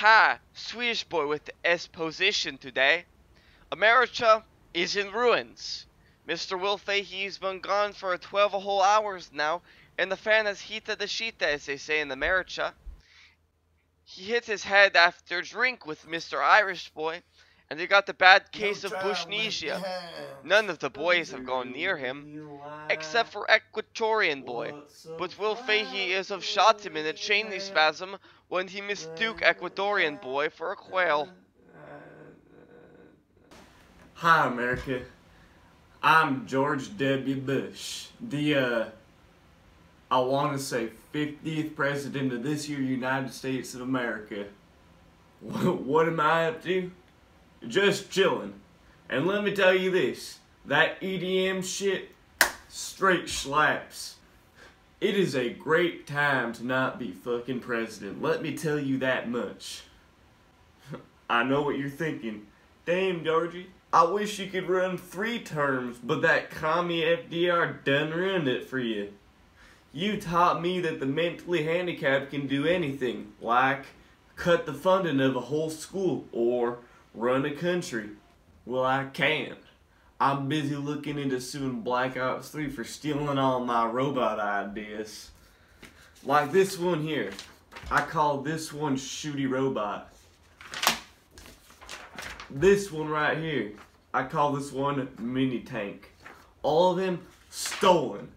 Hi, Swedish boy with the S position today. America is in ruins. Mr. Will Fahey's been gone for 12 whole hours now, and the fan has heated the sheet, as they say in America. He hit his head after drink with Mr. Irish boy, and he got the bad case of bushnesia. None of the boys have gone near him, except for Ecuadorian boy. But Will Fahey is of shot him in a chain spasm when he mistook Ecuadorian boy for a quail. Hi, America. I'm George W. Bush, the, uh, I want to say 50th president of this here United States of America. what am I up to? Just chilling. And let me tell you this, that EDM shit straight slaps. It is a great time to not be fucking president. Let me tell you that much. I know what you're thinking. Damn, Georgie. I wish you could run three terms, but that commie FDR done ruined it for you. You taught me that the mentally handicapped can do anything, like cut the funding of a whole school or run a country. Well, I can't. I'm busy looking into suing Black Ops 3 for stealing all my robot ideas. Like this one here. I call this one Shooty Robot. This one right here. I call this one Mini Tank. All of them stolen.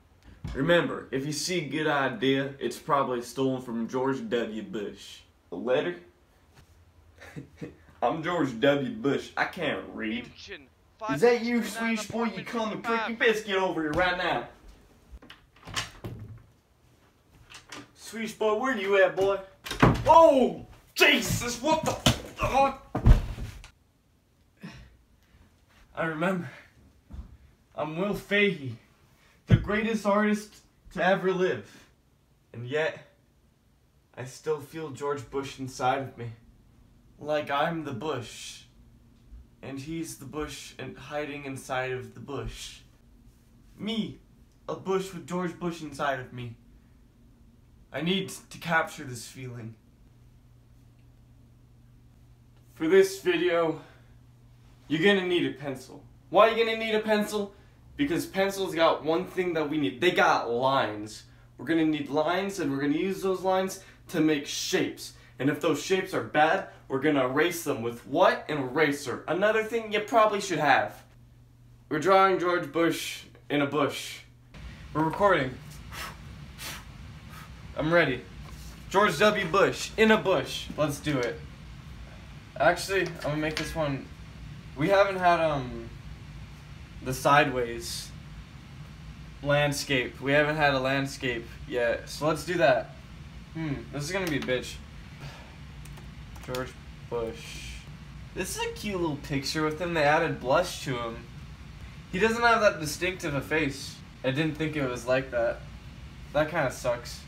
Remember, if you see a good idea, it's probably stolen from George W. Bush. A letter? I'm George W. Bush. I can't read. Is that you, Swedish boy? You coming prick? You best get over here right now. Swedish boy, where you at, boy? Oh, Jesus, what the fuck? I remember. I'm Will Fahey, the greatest artist to ever live. And yet, I still feel George Bush inside of me. Like I'm the bush and he's the bush and hiding inside of the bush. Me, a bush with George Bush inside of me. I need to capture this feeling. For this video, you're gonna need a pencil. Why are you gonna need a pencil? Because pencils got one thing that we need. They got lines. We're gonna need lines and we're gonna use those lines to make shapes. And if those shapes are bad, we're gonna erase them with what? An eraser. Another thing you probably should have. We're drawing George Bush in a bush. We're recording. I'm ready. George W. Bush in a bush. Let's do it. Actually, I'm gonna make this one. We haven't had um the sideways landscape. We haven't had a landscape yet, so let's do that. Hmm, this is gonna be a bitch. George Bush. This is a cute little picture with him. They added blush to him. He doesn't have that distinctive a face. I didn't think it was like that. That kind of sucks.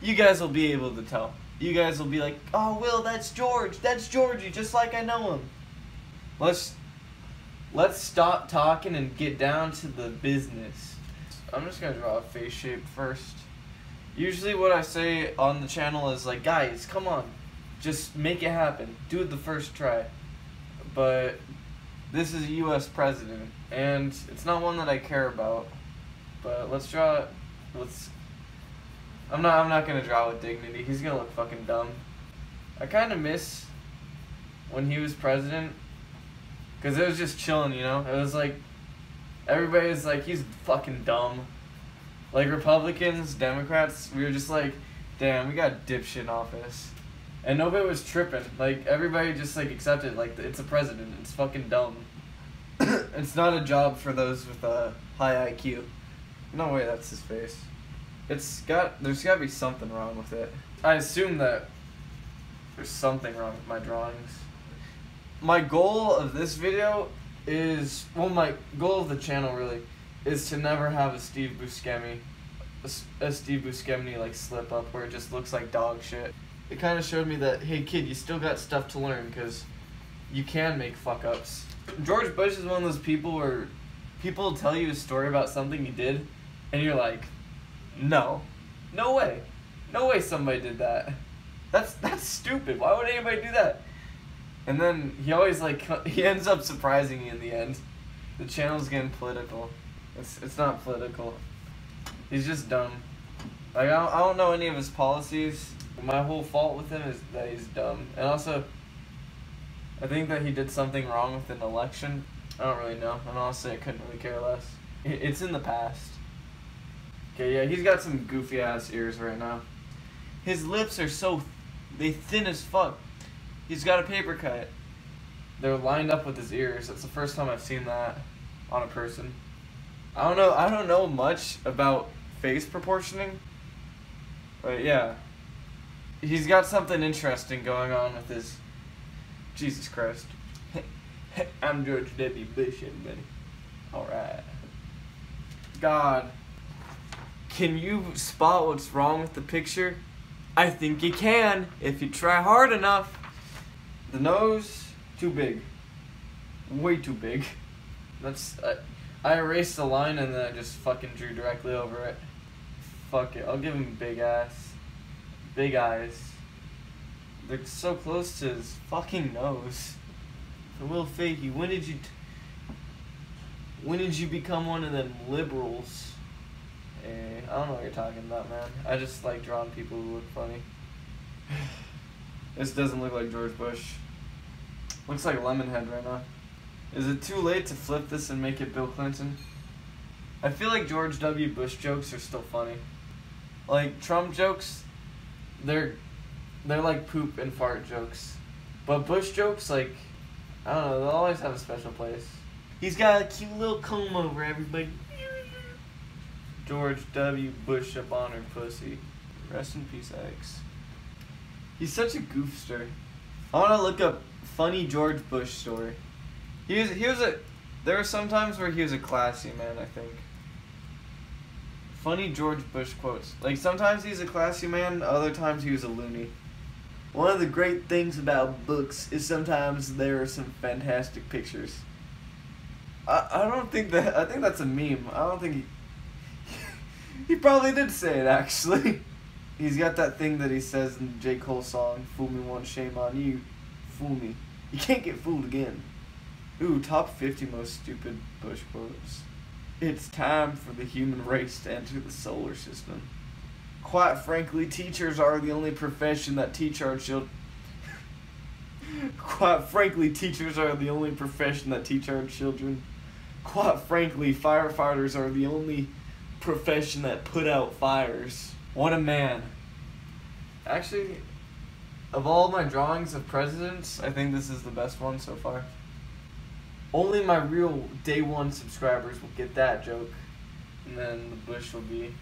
You guys will be able to tell. You guys will be like, oh, Will, that's George. That's Georgie, just like I know him. Let's let's stop talking and get down to the business. I'm just gonna draw a face shape first. Usually what I say on the channel is like, guys, come on, just make it happen. Do it the first try. But this is a U.S. president, and it's not one that I care about. But let's draw. Let's. I'm not. I'm not gonna draw with dignity. He's gonna look fucking dumb. I kind of miss when he was president, cause it was just chilling. You know, it was like everybody was like he's fucking dumb. Like Republicans, Democrats, we were just like, damn, we got dipshit in office and nobody was tripping. Like everybody just like accepted like it's a president. It's fucking dumb. it's not a job for those with a high IQ. No way, that's his face. It's got there's got to be something wrong with it. I assume that there's something wrong with my drawings. My goal of this video is well, my goal of the channel really is to never have a Steve Buscemi, a, a Steve Buscemi like slip up where it just looks like dog shit it kind of showed me that hey kid, you still got stuff to learn because you can make fuck ups. George Bush is one of those people where people tell you a story about something he did, and you're like, no, no way, no way somebody did that. That's that's stupid. Why would anybody do that? And then he always like he ends up surprising you in the end. The channel's getting political. It's it's not political. He's just dumb. Like I don't, I don't know any of his policies. My whole fault with him is that he's dumb. And also I think that he did something wrong with an election. I don't really know. And honestly I couldn't really care less. It's in the past. Okay, yeah, he's got some goofy ass ears right now. His lips are so they thin as fuck. He's got a paper cut. They're lined up with his ears. That's the first time I've seen that on a person. I don't know. I don't know much about face proportioning, but yeah, he's got something interesting going on with his. Jesus Christ. I'm George W. Bush, everybody. All right. God, can you spot what's wrong with the picture? I think you can if you try hard enough. The nose, too big. Way too big. That's I, I erased the line and then I just fucking drew directly over it. Fuck it, I'll give him big ass. Big eyes. They're so close to his fucking nose. For Will Fahey, when did you when did you become one of them liberals? Eh, I don't know what you're talking about, man. I just like drawing people who look funny. this doesn't look like George Bush. Looks like Lemonhead right now. Is it too late to flip this and make it Bill Clinton? I feel like George W. Bush jokes are still funny. Like Trump jokes, they're they're like poop and fart jokes. But Bush jokes, like I don't know, they'll always have a special place. He's got a cute little comb over everybody. George W. Bush up on her pussy. Rest in peace, X. He's such a goofster. I want to look up funny George Bush story. He was he was a. There were some times where he was a classy man. I think. Funny George Bush quotes. Like sometimes he's a classy man. Other times he was a loony. One of the great things about books is sometimes there are some fantastic pictures. I I don't think that I think that's a meme. I don't think he. he probably did say it actually. He's got that thing that he says in the J. Cole song, Fool me once, shame on you. Fool me. You can't get fooled again. Ooh, top 50 most stupid Bush quotes. It's time for the human race to enter the solar system. Quite frankly, teachers are the only profession that teach our children. Quite frankly, teachers are the only profession that teach our children. Quite frankly, firefighters are the only profession that put out fires. What a man. Actually, of all my drawings of presidents, I think this is the best one so far. Only my real day one subscribers will get that joke. And then the bush will be.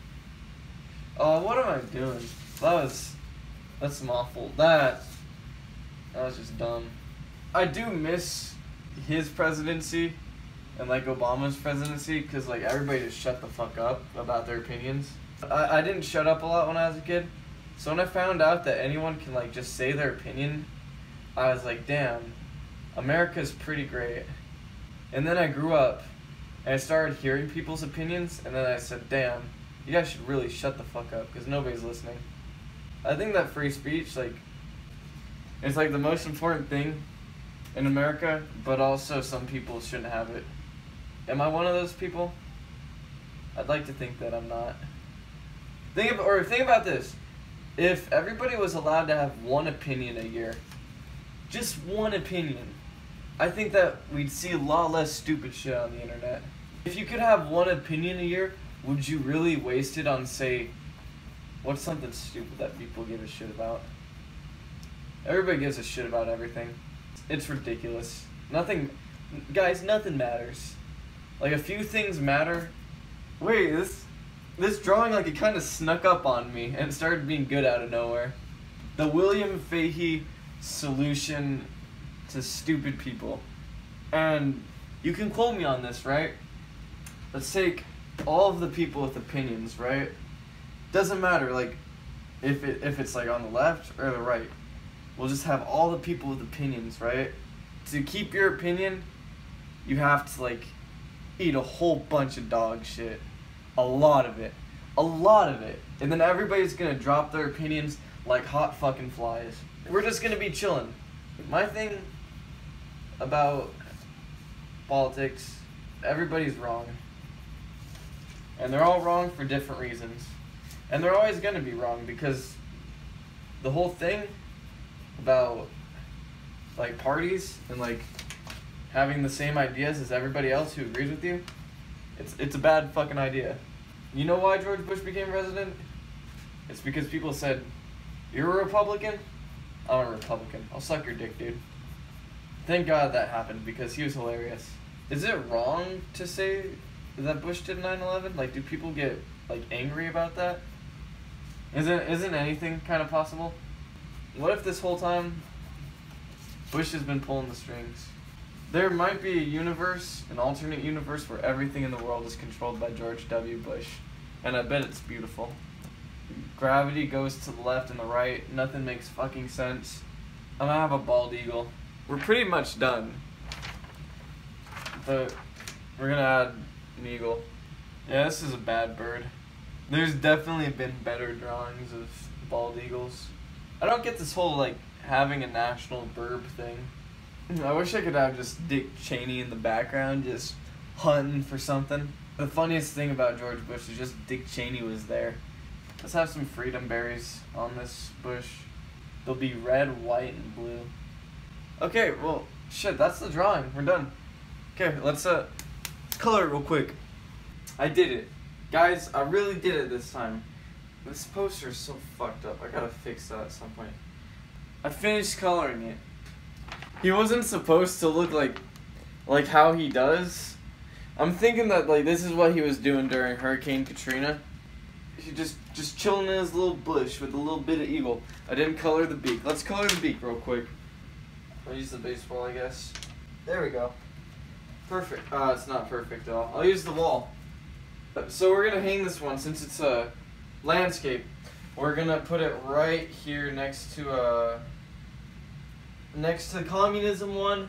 Oh, what am I doing? That was. That's some awful. That. That was just dumb. I do miss his presidency and like Obama's presidency because like everybody just shut the fuck up about their opinions. I, I didn't shut up a lot when I was a kid. So when I found out that anyone can like just say their opinion, I was like, damn, America's pretty great. And then I grew up and I started hearing people's opinions and then I said, damn, you guys should really shut the fuck up because nobody's listening. I think that free speech, like, it's like the most important thing in America, but also some people shouldn't have it. Am I one of those people? I'd like to think that I'm not. Think of, or think about this. If everybody was allowed to have one opinion a year, just one opinion, I think that we'd see a lot less stupid shit on the internet. If you could have one opinion a year, would you really waste it on say what's something stupid that people give a shit about? Everybody gives a shit about everything. It's ridiculous. Nothing guys, nothing matters. Like a few things matter. Wait, this this drawing like it kind of snuck up on me and started being good out of nowhere. The William Fahey solution to stupid people. And you can quote me on this, right? Let's take all of the people with opinions, right? Doesn't matter like if it if it's like on the left or the right. We'll just have all the people with opinions, right? To keep your opinion, you have to like eat a whole bunch of dog shit. A lot of it. A lot of it. And then everybody's gonna drop their opinions like hot fucking flies. We're just gonna be chilling. My thing about politics, everybody's wrong. And they're all wrong for different reasons. And they're always gonna be wrong because the whole thing about like parties and like having the same ideas as everybody else who agrees with you, it's it's a bad fucking idea. You know why George Bush became president? It's because people said, "You're a Republican. I'm a Republican. I'll suck your dick, dude." Thank God that happened because he was hilarious. Is it wrong to say that Bush did 9/11? Like, do people get like angry about that? Isn't isn't anything kind of possible? What if this whole time Bush has been pulling the strings? There might be a universe, an alternate universe where everything in the world is controlled by George W. Bush, and I bet it's beautiful. Gravity goes to the left and the right. Nothing makes fucking sense. I'm gonna have a bald eagle. We're pretty much done. But we're gonna add an eagle. Yeah, this is a bad bird. There's definitely been better drawings of bald eagles. I don't get this whole like having a national burb thing. I wish I could have just Dick Cheney in the background just hunting for something. The funniest thing about George Bush is just Dick Cheney was there. Let's have some freedom berries on this bush. They'll be red, white, and blue. Okay, well, shit, that's the drawing. We're done. Okay, let's uh color it real quick. I did it. Guys, I really did it this time. This poster is so fucked up. I gotta fix that at some point. I finished coloring it. He wasn't supposed to look like like how he does. I'm thinking that like this is what he was doing during Hurricane Katrina. He just just chilling in his little bush with a little bit of eagle. I didn't color the beak. Let's color the beak real quick. I'll use the baseball, I guess. There we go. Perfect. Uh, it's not perfect though. I'll use the wall. So we're gonna hang this one since it's a landscape. We're gonna put it right here next to uh next to the communism one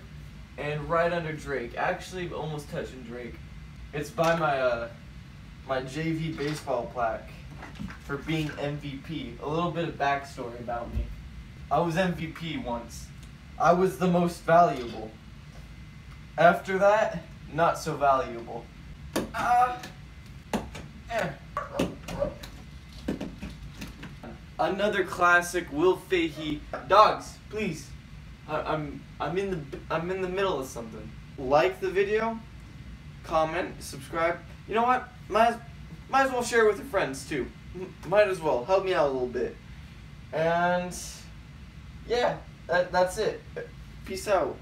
and right under Drake. Actually almost touching Drake. It's by my uh my JV baseball plaque for being MVP. A little bit of backstory about me. I was MVP once. I was the most valuable. After that, not so valuable. Ah. Eh. Another classic Will Fahey. Dogs, please. I, I'm I'm in the I'm in the middle of something. Like the video, comment, subscribe. You know what? Might as, might as well share it with your friends too. M- Might as well help me out a little bit. And yeah, that, that's it. Peace out.